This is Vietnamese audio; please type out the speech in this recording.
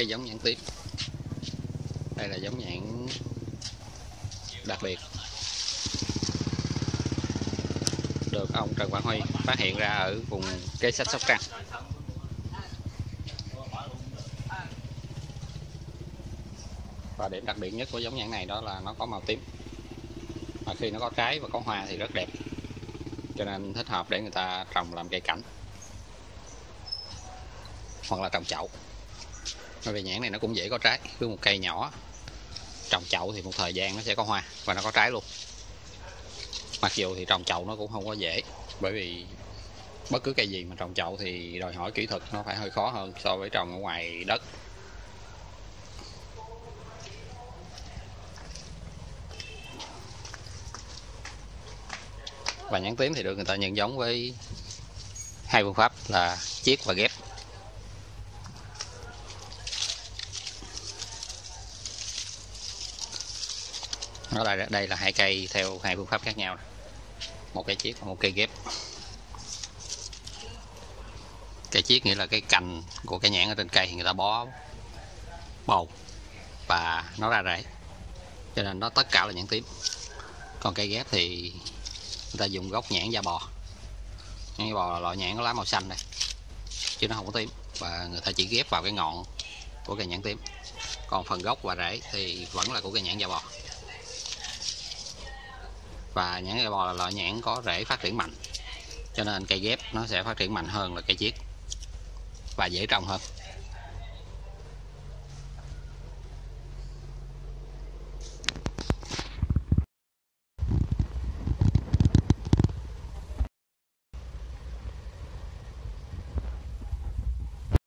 cây giống nhãn tím đây là giống nhãn đặc biệt. Được ông Trần Quang Huy phát hiện ra ở vùng kế sách Sóc Trăng. Và điểm đặc biệt nhất của giống nhãn này đó là nó có màu tím. Và khi nó có trái và có hoa thì rất đẹp. Cho nên thích hợp để người ta trồng làm cây cảnh. Hoặc là trồng chậu bởi vì nhãn này nó cũng dễ có trái, với một cây nhỏ. Trồng chậu thì một thời gian nó sẽ có hoa, và nó có trái luôn. Mặc dù thì trồng chậu nó cũng không có dễ, bởi vì bất cứ cây gì mà trồng chậu thì đòi hỏi kỹ thuật nó phải hơi khó hơn so với trồng ở ngoài đất. Và nhãn tím thì được người ta nhận giống với hai phương pháp là chiết và ghép. Nó là đây là hai cây theo hai phương pháp khác nhau một cây chiết và một cây ghép. Cây chiết nghĩa là cái cành của cái nhãn ở trên cây người ta bó bầu và nó ra rễ. Cho nên nó tất cả là nhãn tím. Còn cây ghép thì người ta dùng gốc nhãn da bò. Nhãn da bò là loại nhãn có lá màu xanh này chứ nó không có tím. Và người ta chỉ ghép vào cái ngọn của cây nhãn tím. Còn phần gốc và rễ thì vẫn là của cây nhãn da bò và nhãn cây bò là loại nhãn có rễ phát triển mạnh. Cho nên cây ghép nó sẽ phát triển mạnh hơn là cây chiết và dễ trồng hơn.